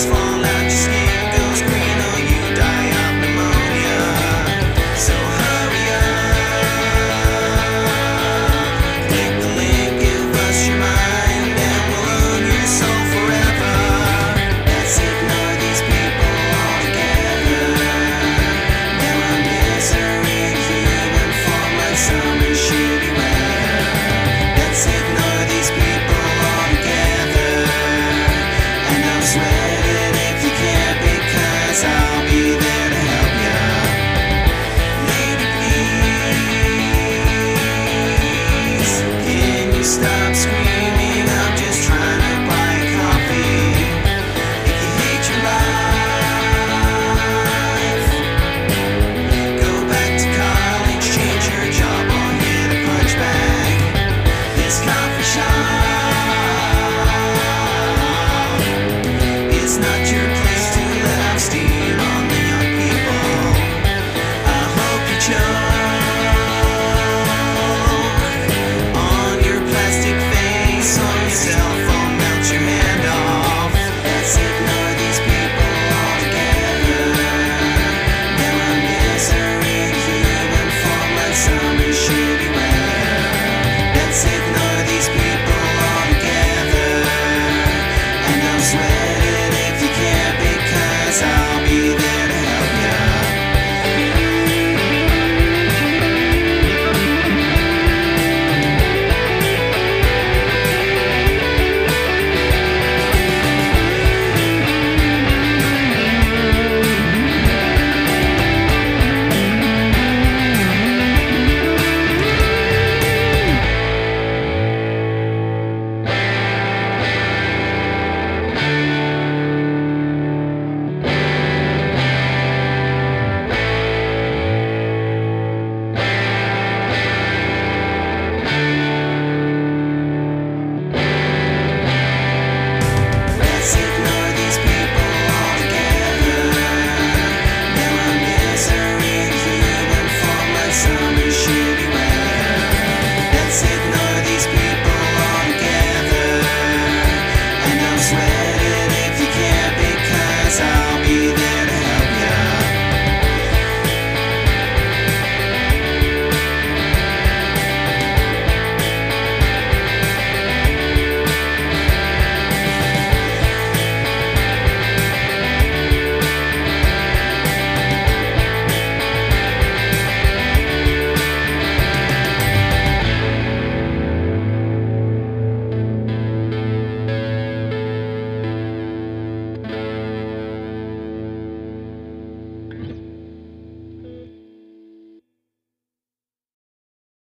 transform.